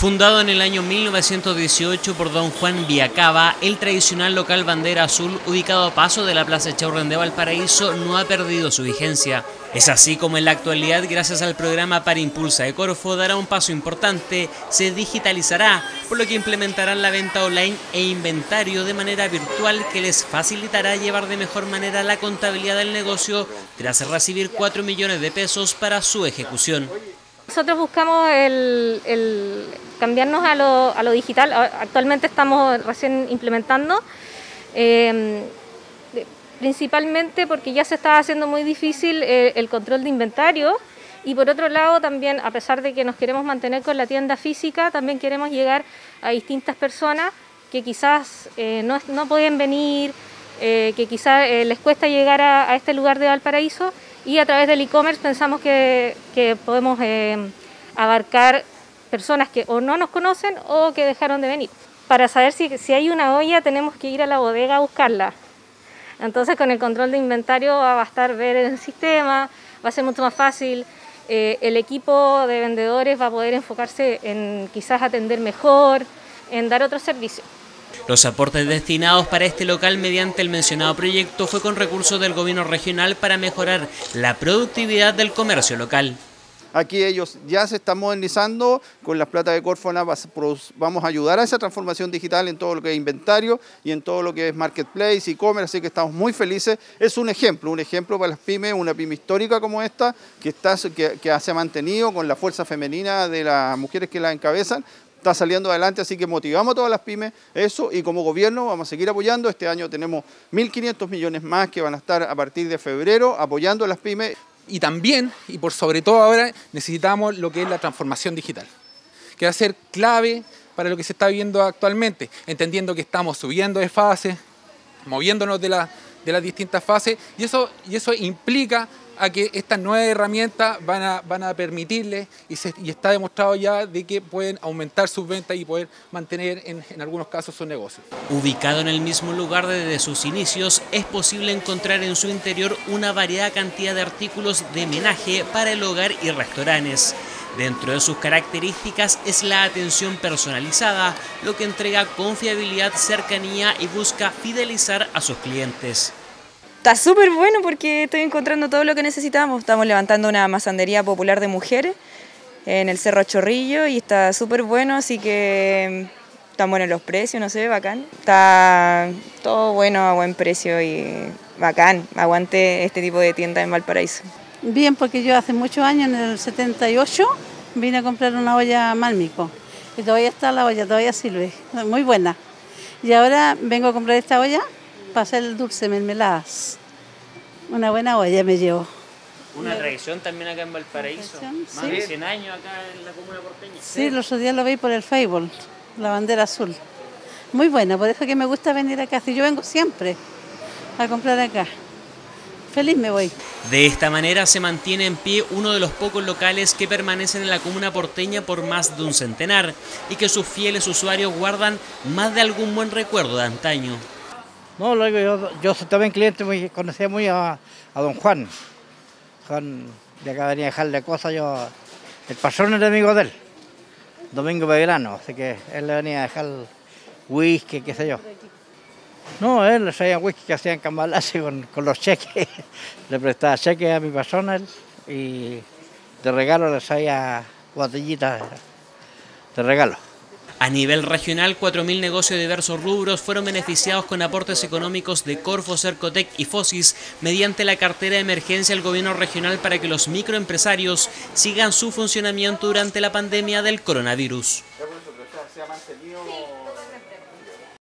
Fundado en el año 1918 por don Juan Viacaba, el tradicional local Bandera Azul, ubicado a paso de la Plaza Chaurren de Valparaíso, no ha perdido su vigencia. Es así como en la actualidad, gracias al programa Para Impulsa de Corfo, dará un paso importante, se digitalizará, por lo que implementarán la venta online e inventario de manera virtual que les facilitará llevar de mejor manera la contabilidad del negocio tras recibir 4 millones de pesos para su ejecución. Nosotros buscamos el, cambiarnos a lo, digital. Actualmente estamos recién implementando, em, principalmente porque ya se está haciendo muy difícil eh, el control de inventario y por otro lado también, a pesar de que nos queremos mantener con la tienda física, también queremos llegar a distintas personas que quizás eh, no, pueden venir, eh, que quizás les cuesta llegar a este lugar de Valparaíso y a través del e-commerce pensamos que, podemos eh, abarcar personas que o no nos conocen o que dejaron de venir. Para saber si, si hay una olla tenemos que ir a la bodega a buscarla. Entonces con el control de inventario va a bastar ver el sistema, va a ser mucho más fácil. Eh, el equipo de vendedores va a poder enfocarse en quizás atender mejor, en dar otros servicios. Los aportes destinados para este local mediante el mencionado proyecto fue con recursos del gobierno regional para mejorar la productividad del comercio local. Aquí ellos ya se están modernizando, con las plata de Corfona vamos a ayudar a esa transformación digital en todo lo que es inventario y en todo lo que es marketplace, e-commerce, así que estamos muy felices. Es un ejemplo, un ejemplo para las pymes, una pyme histórica como esta, que, está, que, que se ha mantenido con la fuerza femenina de las mujeres que la encabezan, está saliendo adelante, así que motivamos a todas las pymes eso y como gobierno vamos a seguir apoyando. Este año tenemos 1.500 millones más que van a estar a partir de febrero apoyando a las pymes. Y también, y por sobre todo ahora, necesitamos lo que es la transformación digital, que va a ser clave para lo que se está viendo actualmente, entendiendo que estamos subiendo de fase, moviéndonos de, de las distintas fases, y eso, y eso implica a que estas nuevas herramientas van a, van a permitirles y, está demostrado ya de que pueden aumentar sus ventas y poder mantener en, en algunos casos sus negocios. Ubicado en el mismo lugar desde sus inicios, es posible encontrar en su interior una variada cantidad de artículos de menaje para el hogar y restaurantes. Dentro de sus características es la atención personalizada, lo que entrega confiabilidad, cercanía y busca fidelizar a sus clientes. Está súper bueno porque estoy encontrando todo lo que necesitamos. Estamos levantando una masandería popular de mujeres en el Cerro Chorrillo y está súper bueno, así que mm, están buenos los precios, no sé, bacán. Está todo bueno a buen precio y bacán. Aguante este tipo de tienda en Valparaíso. Bien, porque yo hace muchos años, en el 78, vine a comprar una olla Malmico. Y todavía está la olla, todavía sirve. Muy buena. Y ahora vengo a comprar esta olla para hacer el dulce mermeladas. Una buena olla me llevo. Una tradición también acá en Valparaíso. Más de 100 años acá en la comuna porteña. Sí, los otros días lo vi por el Facebook, la bandera azul. Muy buena, por eso que me gusta venir acá. Si yo vengo siempre a comprar acá. Feliz me voy. De esta manera se mantiene en pie uno de los pocos locales que permanecen en la comuna porteña por más de un centenar y que sus fieles usuarios guardan más de algún buen recuerdo de antaño. No, luego yo, yo también cliente, conocía muy a, don Juan. Juan de acá venía a dejarle cosas, yo, el patrón era amigo de él, Domingo Belgrano, así que él le venía a dejar whisky, qué sé yo. No, él le traía whisky que hacían cambalache con, con los cheques, le prestaba cheques a mi persona y de regalo le traía botellitas de regalo. A nivel regional, 4.000 negocios de diversos rubros fueron beneficiados con aportes económicos de Corfo, Cercotec y Fosis mediante la cartera de emergencia del gobierno regional para que los microempresarios sigan su funcionamiento durante la pandemia del coronavirus.